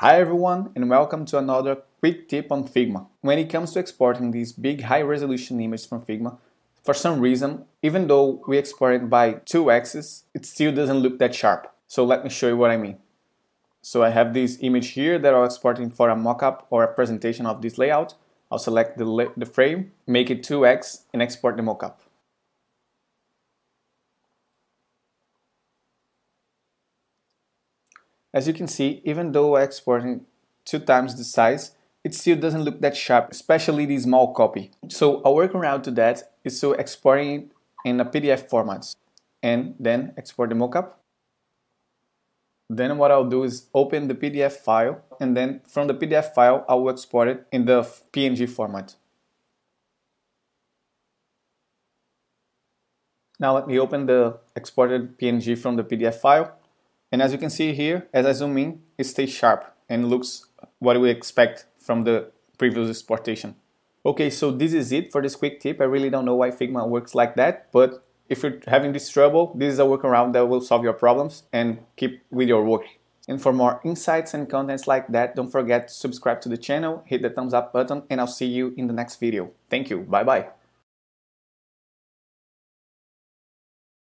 Hi everyone and welcome to another quick tip on Figma. When it comes to exporting these big high resolution images from Figma, for some reason, even though we export it by 2x, it still doesn't look that sharp. So let me show you what I mean. So I have this image here that I'm exporting for a mockup or a presentation of this layout. I'll select the, the frame, make it 2x and export the mockup. As you can see, even though exporting two times the size, it still doesn't look that sharp, especially the small copy. So a workaround to that is to exporting it in a PDF format and then export the mockup. Then what I'll do is open the PDF file and then from the PDF file I will export it in the PNG format. Now let me open the exported PNG from the PDF file and as you can see here, as I zoom in, it stays sharp and looks what we expect from the previous exportation. Okay, so this is it for this quick tip. I really don't know why Figma works like that, but if you're having this trouble, this is a workaround that will solve your problems and keep with your work. And for more insights and contents like that, don't forget to subscribe to the channel, hit the thumbs up button, and I'll see you in the next video. Thank you. Bye bye.